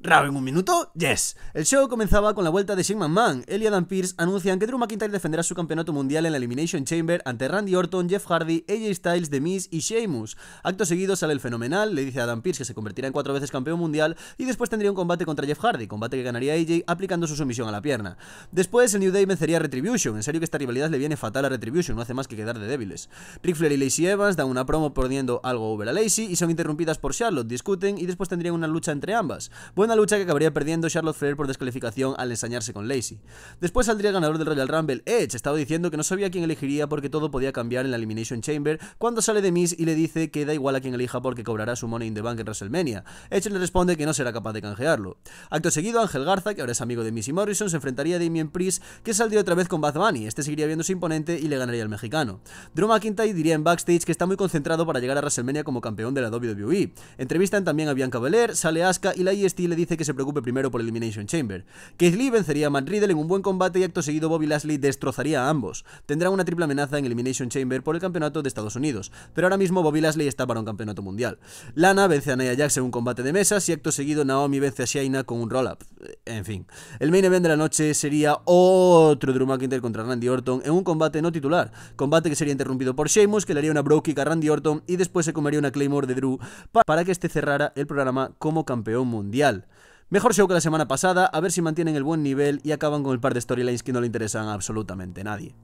¿Raw en un minuto? Yes. El show comenzaba con la vuelta de Shane McMahon. Él y Adam Pearce anuncian que Drew McIntyre defenderá su campeonato mundial en la Elimination Chamber ante Randy Orton, Jeff Hardy, AJ Styles, The Miz y Sheamus. Acto seguido sale el fenomenal, le dice a Adam Pearce que se convertirá en cuatro veces campeón mundial y después tendría un combate contra Jeff Hardy, combate que ganaría AJ aplicando su sumisión a la pierna. Después el New Day vencería Retribution. En serio que esta rivalidad le viene fatal a Retribution, no hace más que quedar de débiles. Rick Flair y Lacey Evans dan una promo poniendo algo over a Lacey y son interrumpidas por Charlotte, discuten y después tendrían una lucha entre ambas. Buena lucha que acabaría perdiendo Charlotte Flair por descalificación al ensañarse con Lacey. Después saldría el ganador del Royal Rumble, Edge, estaba diciendo que no sabía quién elegiría porque todo podía cambiar en la Elimination Chamber cuando sale de Miz y le dice que da igual a quien elija porque cobrará su Money in the Bank en WrestleMania. Edge le responde que no será capaz de canjearlo. Acto seguido, Ángel Garza, que ahora es amigo de Missy Morrison, se enfrentaría a Damien Priest, que saldría otra vez con Bad Bunny. Este seguiría viéndose imponente y le ganaría al mexicano. Drew McIntyre diría en backstage que está muy concentrado para llegar a WrestleMania como campeón de la WWE. Entrevistan también a Bianca Belair, sale Asuka y la IST le dice que se preocupe primero por Elimination Chamber. Keith Lee vencería a Matt Riddle en un buen combate y acto seguido Bobby Lashley destrozaría a ambos. Tendrán una triple amenaza en Elimination Chamber por el campeonato de Estados Unidos, pero ahora mismo Bobby Lashley está para un campeonato mundial. Lana vence a Nia Jax en un combate de mesas y acto seguido Naomi vence a Shayna con un roll-up. En fin, el main event de la noche sería otro Drew McIntyre contra Randy Orton en un combate no titular, combate que sería interrumpido por Sheamus que le haría una bro kick a Randy Orton y después se comería una Claymore de Drew para que este cerrara el programa como campeón mundial. Mejor show que la semana pasada, a ver si mantienen el buen nivel y acaban con el par de storylines que no le interesan a absolutamente nadie.